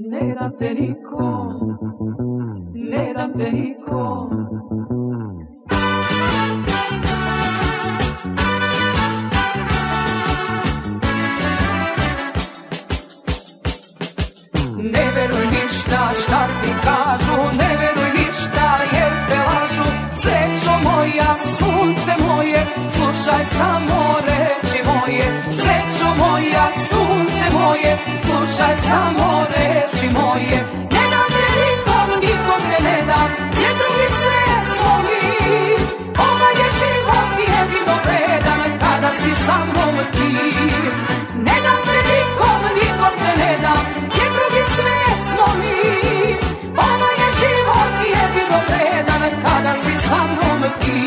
Ne dam te niko, ne dam te niko. Ne veruj ništa šta ti kažu, ne veruj ništa jer te lažu. Srećo moja, sunce moje, slušaj samo reči moje. Srećo moja, sunce moje, slušaj samo reči moje. Ne dam te nikom, nikom te ne dam, jer drugi sve slovi. Ovaj je život jedino vredan kada si sa mnom ti. Ne dam te nikom, nikom te ne dam, jer drugi svet slovi. Ovaj je život jedino vredan kada si sa mnom ti.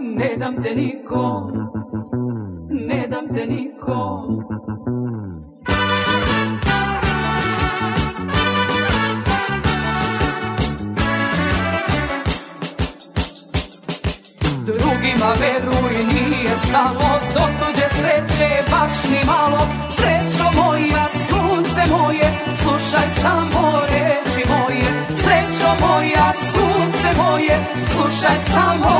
Ne dam te nikom, ne dam te nikom. Drugima veruj nije stalo Do tuđe sreće baš ni malo. Srećo moja, sunce moje Slušaj samo reči moje. Srećo moja, sunce moje Slušaj samo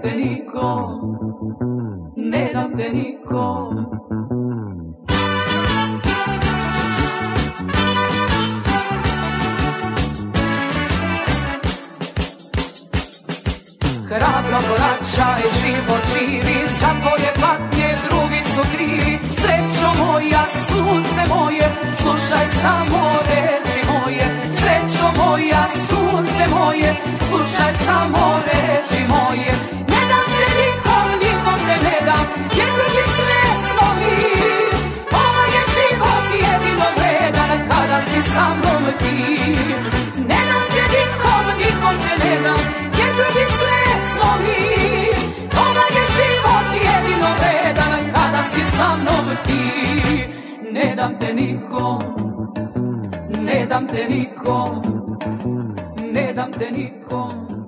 Ne dam te nikom Ne dam te nikom Hrabro koračaj, život živi Za tvoje patnje drugi su krivi. Srećo moja, sunce moje Slušaj samo reči moje. Srećo moja, sunce moje Slušaj samo reči moje dam te nikom Ne dam te nikom Ne dam te nikom